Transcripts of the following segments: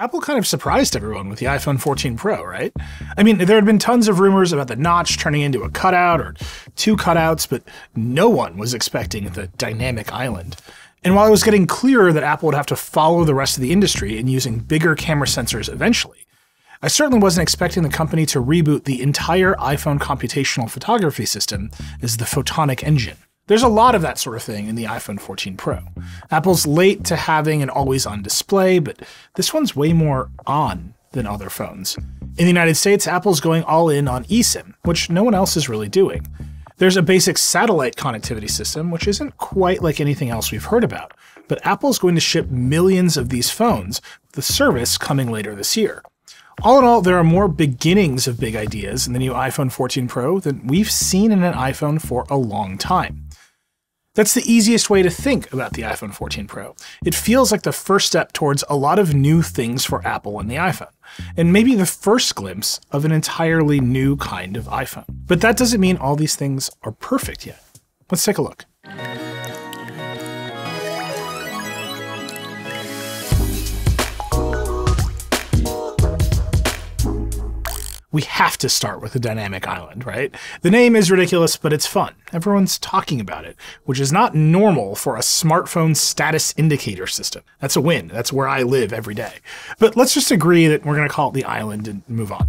Apple kind of surprised everyone with the iPhone 14 Pro, right? I mean, there had been tons of rumors about the notch turning into a cutout or two cutouts, but no one was expecting the dynamic island. And while it was getting clearer that Apple would have to follow the rest of the industry in using bigger camera sensors eventually, I certainly wasn't expecting the company to reboot the entire iPhone computational photography system as the photonic engine. There's a lot of that sort of thing in the iPhone 14 Pro. Apple's late to having an always on display, but this one's way more on than other phones. In the United States, Apple's going all in on eSIM, which no one else is really doing. There's a basic satellite connectivity system, which isn't quite like anything else we've heard about, but Apple's going to ship millions of these phones, with the service coming later this year. All in all, there are more beginnings of big ideas in the new iPhone 14 Pro than we've seen in an iPhone for a long time. That's the easiest way to think about the iPhone 14 Pro. It feels like the first step towards a lot of new things for Apple and the iPhone, and maybe the first glimpse of an entirely new kind of iPhone. But that doesn't mean all these things are perfect yet. Let's take a look. We have to start with a dynamic island, right? The name is ridiculous, but it's fun. Everyone's talking about it, which is not normal for a smartphone status indicator system. That's a win. That's where I live every day. But let's just agree that we're going to call it the island and move on.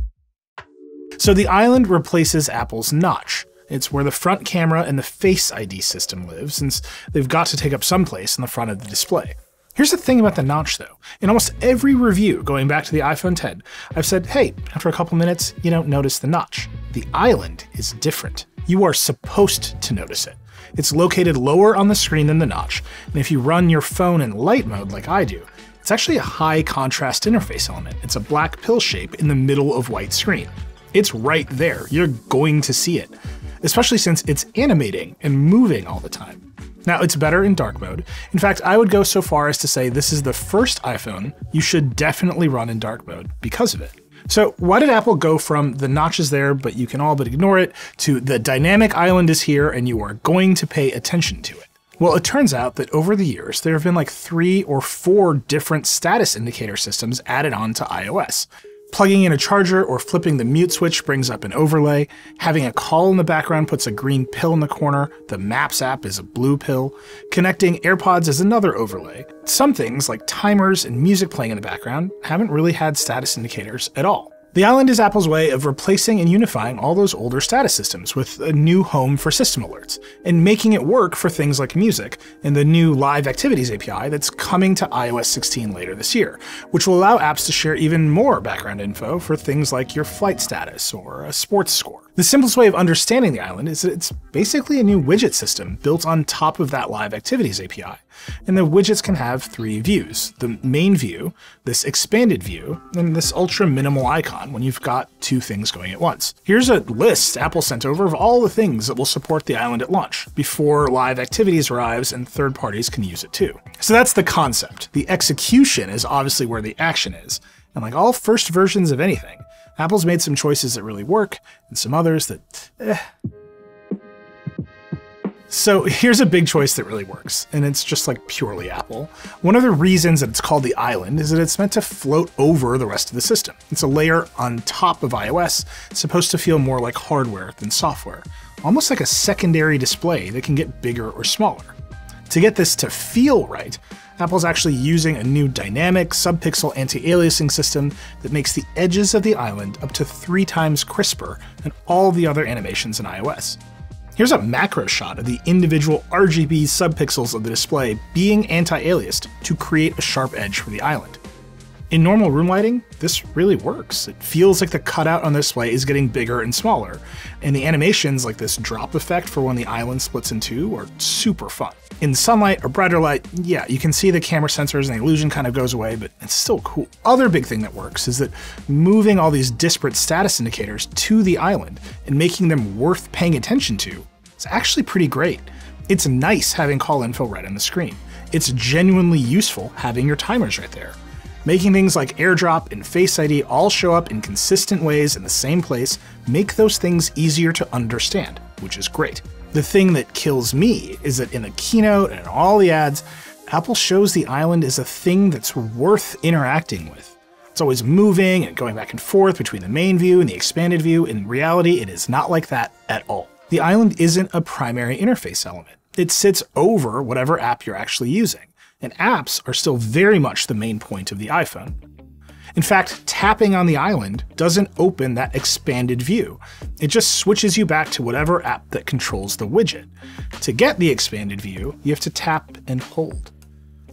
So the island replaces Apple's notch. It's where the front camera and the Face ID system live, since they've got to take up some place in the front of the display. Here's the thing about the notch though. In almost every review going back to the iPhone 10, I've said, hey, after a couple minutes, you don't notice the notch. The island is different. You are supposed to notice it. It's located lower on the screen than the notch, and if you run your phone in light mode like I do, it's actually a high contrast interface element. It's a black pill shape in the middle of white screen. It's right there. You're going to see it, especially since it's animating and moving all the time. Now, it's better in dark mode. In fact, I would go so far as to say this is the first iPhone you should definitely run in dark mode because of it. So why did Apple go from the notches there, but you can all but ignore it, to the dynamic island is here and you are going to pay attention to it? Well, it turns out that over the years, there have been like three or four different status indicator systems added on to iOS. Plugging in a charger or flipping the mute switch brings up an overlay. Having a call in the background puts a green pill in the corner. The Maps app is a blue pill. Connecting AirPods is another overlay. Some things, like timers and music playing in the background, haven't really had status indicators at all. The island is Apple's way of replacing and unifying all those older status systems with a new home for system alerts, and making it work for things like music and the new Live Activities API that's coming to iOS 16 later this year, which will allow apps to share even more background info for things like your flight status or a sports score. The simplest way of understanding the island is that it's basically a new widget system built on top of that Live Activities API. And the widgets can have three views. The main view, this expanded view, and this ultra minimal icon when you've got two things going at once. Here's a list Apple sent over of all the things that will support the island at launch, before Live Activities arrives and third parties can use it too. So that's the concept. The execution is obviously where the action is. And like all first versions of anything, Apple's made some choices that really work, and some others that, eh. So here's a big choice that really works, and it's just like purely Apple. One of the reasons that it's called the island is that it's meant to float over the rest of the system. It's a layer on top of iOS, supposed to feel more like hardware than software, almost like a secondary display that can get bigger or smaller. To get this to feel right, Apple's actually using a new dynamic subpixel anti-aliasing system that makes the edges of the island up to three times crisper than all the other animations in iOS. Here's a macro shot of the individual RGB subpixels of the display being anti-aliased to create a sharp edge for the island. In normal room lighting, this really works. It feels like the cutout on the display is getting bigger and smaller, and the animations like this drop effect for when the island splits in two are super fun. In sunlight or brighter light, yeah, you can see the camera sensors and the illusion kind of goes away, but it's still cool. Other big thing that works is that moving all these disparate status indicators to the island and making them worth paying attention to is actually pretty great. It's nice having call info right on the screen. It's genuinely useful having your timers right there. Making things like AirDrop and Face ID all show up in consistent ways in the same place make those things easier to understand, which is great. The thing that kills me is that in the keynote and all the ads, Apple shows the island as a thing that's worth interacting with. It's always moving and going back and forth between the main view and the expanded view. In reality, it is not like that at all. The island isn't a primary interface element. It sits over whatever app you're actually using, and apps are still very much the main point of the iPhone. In fact, tapping on the island doesn't open that expanded view. It just switches you back to whatever app that controls the widget. To get the expanded view, you have to tap and hold.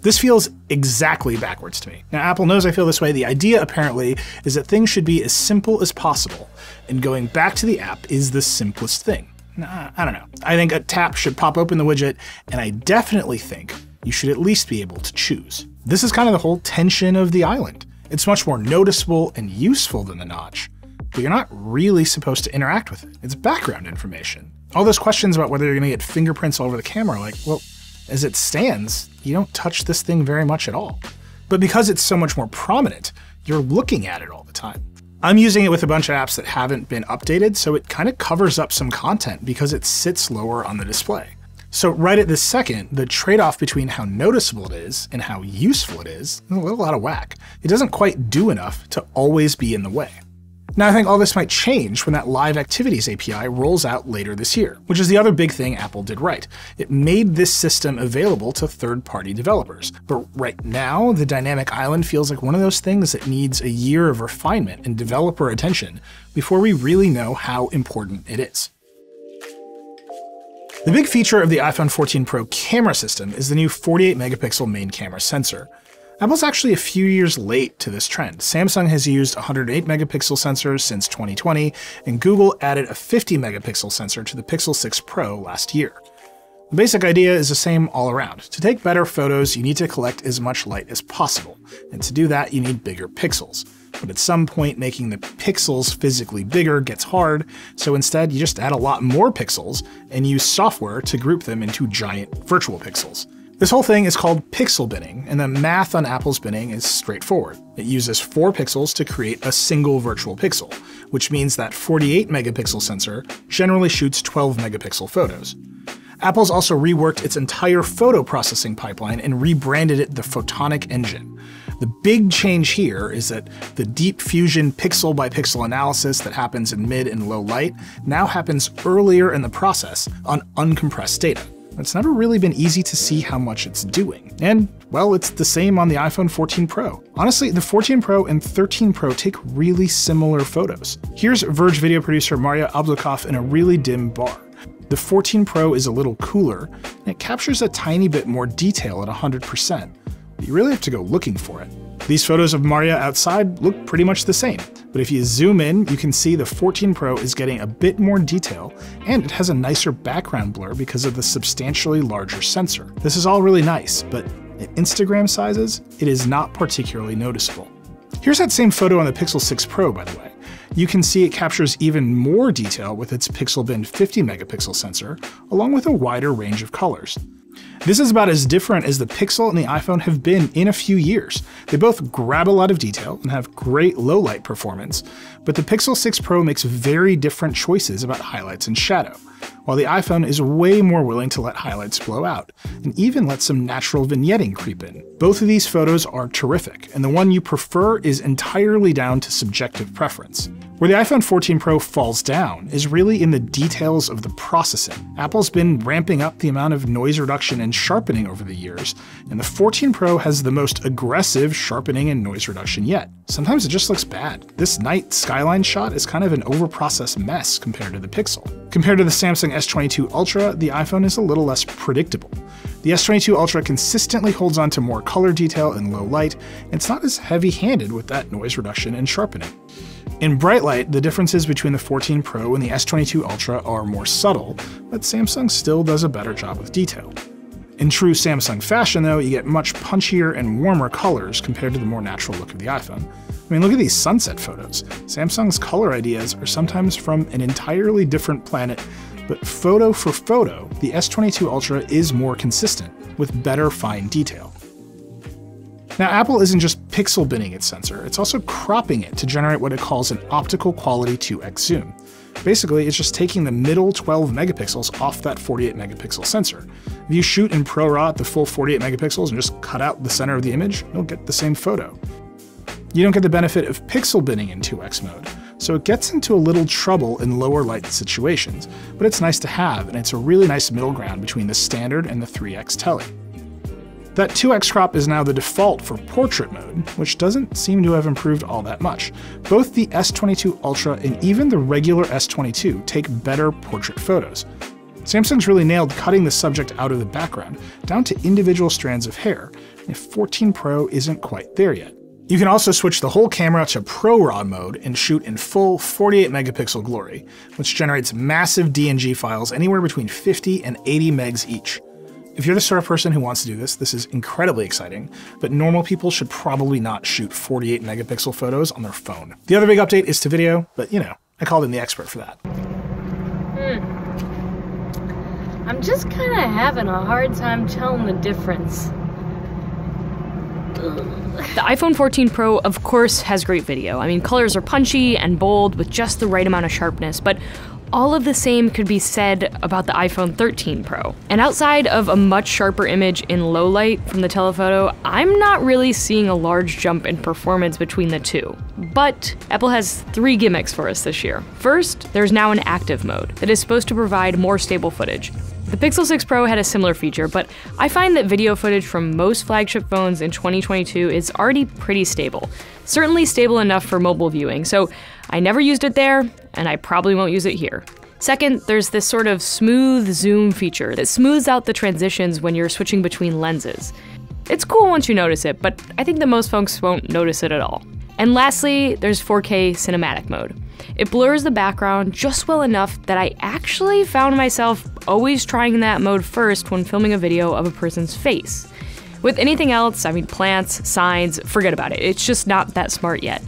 This feels exactly backwards to me. Now, Apple knows I feel this way. The idea, apparently, is that things should be as simple as possible, and going back to the app is the simplest thing. Nah, I don't know. I think a tap should pop open the widget, and I definitely think you should at least be able to choose. This is kind of the whole tension of the island. It's much more noticeable and useful than the notch, but you're not really supposed to interact with it. It's background information. All those questions about whether you're gonna get fingerprints all over the camera, like, well, as it stands, you don't touch this thing very much at all. But because it's so much more prominent, you're looking at it all the time. I'm using it with a bunch of apps that haven't been updated, so it kind of covers up some content because it sits lower on the display. So right at this second, the trade-off between how noticeable it is and how useful it is is a little out of whack. It doesn't quite do enough to always be in the way. Now I think all this might change when that Live Activities API rolls out later this year, which is the other big thing Apple did right. It made this system available to third-party developers. But right now, the Dynamic Island feels like one of those things that needs a year of refinement and developer attention before we really know how important it is. The big feature of the iPhone 14 Pro camera system is the new 48 megapixel main camera sensor. Apple's actually a few years late to this trend. Samsung has used 108 megapixel sensors since 2020, and Google added a 50 megapixel sensor to the Pixel 6 Pro last year. The basic idea is the same all around. To take better photos, you need to collect as much light as possible, and to do that, you need bigger pixels. But at some point, making the pixels physically bigger gets hard, so instead you just add a lot more pixels and use software to group them into giant virtual pixels. This whole thing is called pixel binning, and the math on Apple's binning is straightforward. It uses 4 pixels to create a single virtual pixel, which means that 48 megapixel sensor generally shoots 12 megapixel photos. Apple's also reworked its entire photo processing pipeline and rebranded it the Photonic Engine. The big change here is that the deep fusion pixel by pixel analysis that happens in mid and low light now happens earlier in the process on uncompressed data. It's never really been easy to see how much it's doing. And, well, it's the same on the iPhone 14 Pro. Honestly, the 14 Pro and 13 Pro take really similar photos. Here's Verge video producer Maria Abdulkaf in a really dim bar. The 14 Pro is a little cooler, and it captures a tiny bit more detail at 100%, you really have to go looking for it. These photos of Maria outside look pretty much the same, but if you zoom in, you can see the 14 Pro is getting a bit more detail, and it has a nicer background blur because of the substantially larger sensor. This is all really nice, but at Instagram sizes, it is not particularly noticeable. Here's that same photo on the Pixel 6 Pro, by the way. You can see it captures even more detail with its Pixel Bin 50 megapixel sensor, along with a wider range of colors. This is about as different as the Pixel and the iPhone have been in a few years. They both grab a lot of detail and have great low light performance, but the Pixel 6 Pro makes very different choices about highlights and shadow, while the iPhone is way more willing to let highlights blow out, and even let some natural vignetting creep in. Both of these photos are terrific, and the one you prefer is entirely down to subjective preference. Where the iPhone 14 Pro falls down is really in the details of the processing. Apple's been ramping up the amount of noise reduction and sharpening over the years, and the 14 Pro has the most aggressive sharpening and noise reduction yet. Sometimes it just looks bad. This night skyline shot is kind of an overprocessed mess compared to the Pixel. Compared to the Samsung S22 Ultra, the iPhone is a little less predictable. The S22 Ultra consistently holds on to more color detail in low light, and it's not as heavy-handed with that noise reduction and sharpening. In bright light, the differences between the 14 Pro and the S22 Ultra are more subtle, but Samsung still does a better job with detail. In true Samsung fashion, though, you get much punchier and warmer colors compared to the more natural look of the iPhone. I mean, look at these sunset photos. Samsung's color ideas are sometimes from an entirely different planet, but photo for photo, the S22 Ultra is more consistent, with better fine detail. Now, Apple isn't just pixel binning its sensor, it's also cropping it to generate what it calls an optical quality 2x zoom. Basically, it's just taking the middle 12 megapixels off that 48 megapixel sensor. If you shoot in ProRAW at the full 48 megapixels and just cut out the center of the image, you'll get the same photo. You don't get the benefit of pixel binning in 2x mode, so it gets into a little trouble in lower light situations, but it's nice to have, and it's a really nice middle ground between the standard and the 3x tele. That 2x crop is now the default for portrait mode, which doesn't seem to have improved all that much. Both the S22 Ultra and even the regular S22 take better portrait photos. Samsung's really nailed cutting the subject out of the background, down to individual strands of hair, and 14 Pro isn't quite there yet. You can also switch the whole camera to ProRAW mode and shoot in full 48 megapixel glory, which generates massive DNG files anywhere between 50 and 80 megs each. If you're the sort of person who wants to do this, this is incredibly exciting, but normal people should probably not shoot 48 megapixel photos on their phone. The other big update is to video, but you know, I called in the expert for that. Hmm. I'm just kind of having a hard time telling the difference. The iPhone 14 Pro, of course, has great video. I mean, colors are punchy and bold with just the right amount of sharpness, but all of the same could be said about the iPhone 13 Pro. And outside of a much sharper image in low light from the telephoto, I'm not really seeing a large jump in performance between the two. But Apple has three gimmicks for us this year. First, there's now an active mode that is supposed to provide more stable footage. The Pixel 6 Pro had a similar feature, but I find that video footage from most flagship phones in 2022 is already pretty stable. Certainly stable enough for mobile viewing, so I never used it there, and I probably won't use it here. Second, there's this sort of smooth zoom feature that smooths out the transitions when you're switching between lenses. It's cool once you notice it, but I think that most folks won't notice it at all. And lastly, there's 4K cinematic mode. It blurs the background just well enough that I actually found myself always trying that mode first when filming a video of a person's face. With anything else, I mean plants, signs, forget about it. It's just not that smart yet.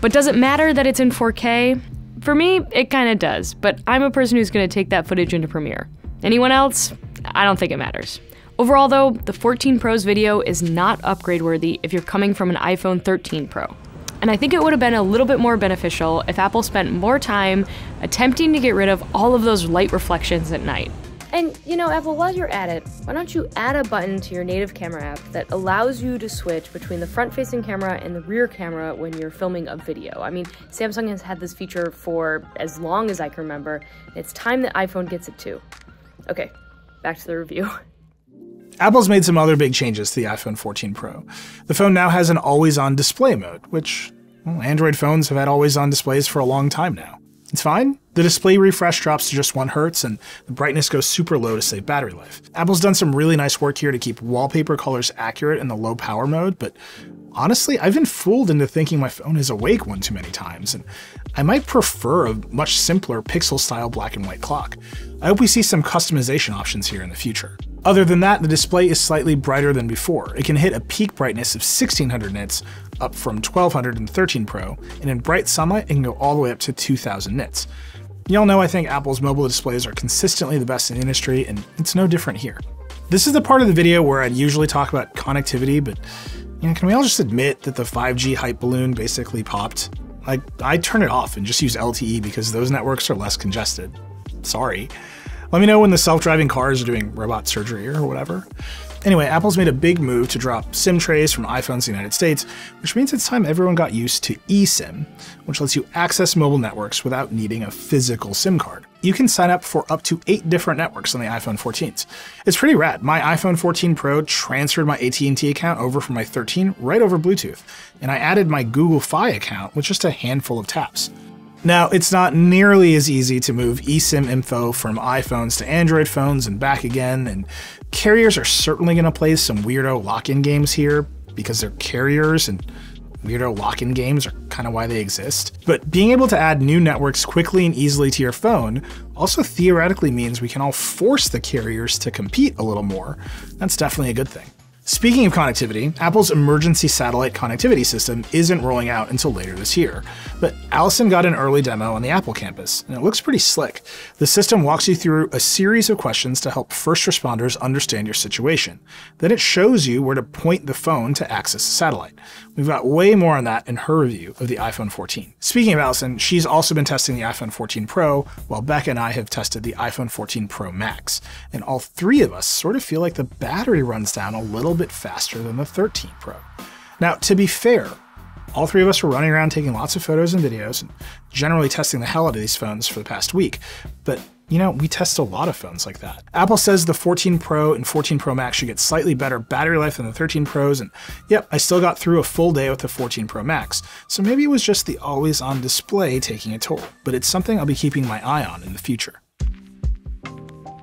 But does it matter that it's in 4K? For me, it kinda does, but I'm a person who's gonna take that footage into Premiere. Anyone else? I don't think it matters. Overall though, the 14 Pro's video is not upgrade worthy if you're coming from an iPhone 13 Pro. And I think it would have been a little bit more beneficial if Apple spent more time attempting to get rid of all of those light reflections at night. And you know, Apple, while you're at it, why don't you add a button to your native camera app that allows you to switch between the front facing camera and the rear camera when you're filming a video? I mean, Samsung has had this feature for as long as I can remember. It's time that iPhone gets it too. Okay, back to the review. Apple's made some other big changes to the iPhone 14 Pro. The phone now has an always on display mode, which well, Android phones have had always on displays for a long time now. It's fine. The display refresh drops to just 1 Hz and the brightness goes super low to save battery life. Apple's done some really nice work here to keep wallpaper colors accurate in the low power mode, but honestly, I've been fooled into thinking my phone is awake one too many times, and I might prefer a much simpler pixel style black and white clock. I hope we see some customization options here in the future. Other than that, the display is slightly brighter than before. It can hit a peak brightness of 1600 nits, up from 1200 in 13 Pro, and in bright sunlight, it can go all the way up to 2000 nits. Y'all know I think Apple's mobile displays are consistently the best in the industry, and it's no different here. This is the part of the video where I'd usually talk about connectivity, but you know, can we all just admit that the 5G hype balloon basically popped? Like, I turn it off and just use LTE because those networks are less congested. Sorry. Let me know when the self-driving cars are doing robot surgery or whatever. Anyway, Apple's made a big move to drop SIM trays from iPhones in the United States, which means it's time everyone got used to eSIM, which lets you access mobile networks without needing a physical SIM card. You can sign up for up to eight different networks on the iPhone 14s. It's pretty rad. My iPhone 14 Pro transferred my AT&T account over from my 13 right over Bluetooth, and I added my Google Fi account with just a handful of taps. Now, it's not nearly as easy to move eSIM info from iPhones to Android phones and back again, and carriers are certainly going to play some weirdo lock in games here because they're carriers and weirdo lock in games are kind of why they exist. But being able to add new networks quickly and easily to your phone also theoretically means we can all force the carriers to compete a little more. That's definitely a good thing. Speaking of connectivity, Apple's emergency satellite connectivity system isn't rolling out until later this year, but Allison got an early demo on the Apple campus, and it looks pretty slick. The system walks you through a series of questions to help first responders understand your situation. Then it shows you where to point the phone to access the satellite. We've got way more on that in her review of the iPhone 14. Speaking of Allison, she's also been testing the iPhone 14 Pro, while Becca and I have tested the iPhone 14 Pro Max, and all three of us sort of feel like the battery runs down a little little bit faster than the 13 Pro. Now, to be fair, All three of us were running around taking lots of photos and videos and generally testing the hell out of these phones for the past week. But you know, we test a lot of phones like that. Apple says the 14 Pro and 14 Pro Max should get slightly better battery life than the 13 Pros, and yep, I still got through a full day with the 14 Pro Max, so maybe it was just the always on display taking a toll, but it's something I'll be keeping my eye on in the future.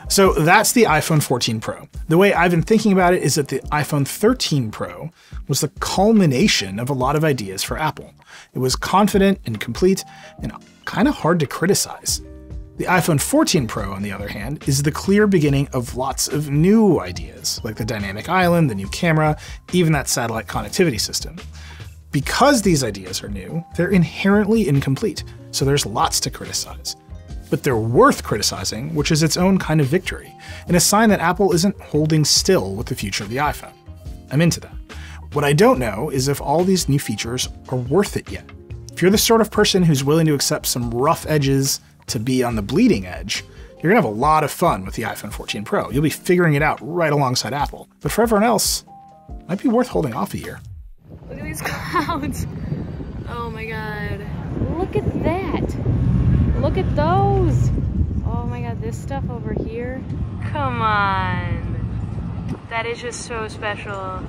So that's the iPhone 14 Pro. The way I've been thinking about it is that the iPhone 13 Pro was the culmination of a lot of ideas for Apple. It was confident and complete and kind of hard to criticize. The iPhone 14 Pro, on the other hand, is the clear beginning of lots of new ideas, like the dynamic island, the new camera, even that satellite connectivity system. Because these ideas are new, they're inherently incomplete, so there's lots to criticize. But they're worth criticizing, which is its own kind of victory, and a sign that Apple isn't holding still with the future of the iPhone. I'm into that. What I don't know is if all these new features are worth it yet. If you're the sort of person who's willing to accept some rough edges to be on the bleeding edge, you're gonna have a lot of fun with the iPhone 14 Pro. You'll be figuring it out right alongside Apple. But for everyone else, it might be worth holding off a year. Look at these clouds. Oh my god. Look at that. Look at those. Oh my god, this stuff over here. Come on. That is just so special.